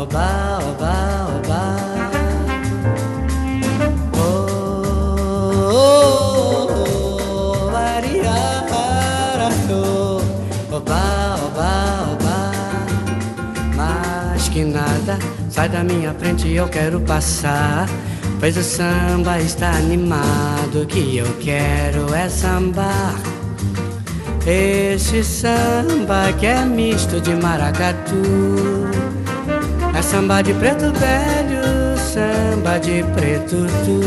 Oba, oba, oba. Oh, oh, oh, ariaraco. Oba. Mas que nada, sai da minha frente, eu quero passar. Pois o samba está animado, o que eu quero é sambar. Este samba que é misto de maracatu. É samba de preto velho, samba de preto tu.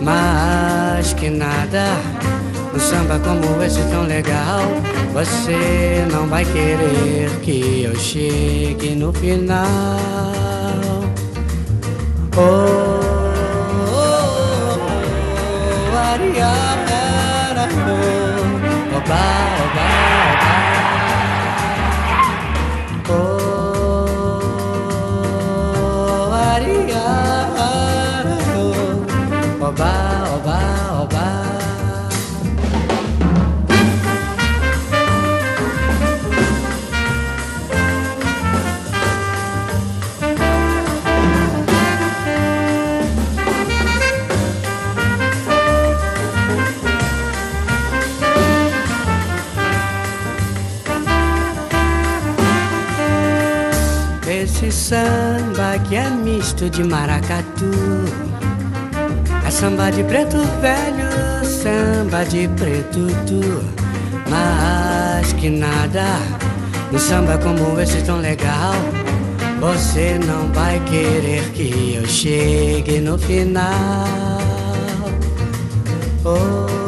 Mas que nada, um samba como esse tão legal. Você não vai querer que eu chegue no final. Oh, oh, oh, oh, Ariana, oh, oba, oba, oba. Oh, Esse samba que é misto de maracatu. É samba de preto velho, samba de preto tu. Mas que nada, um samba como esse tão legal Você não vai querer que eu chegue no final. Oh,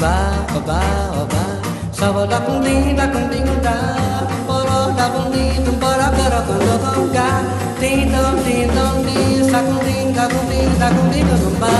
ba ba ba ba sa ba da kun ding da kun ding da ba ra da kun ding da ba ra ba ra kun da kun ga ding dong ding dong ding sa kun ding da kun ding da kun ding da kun ba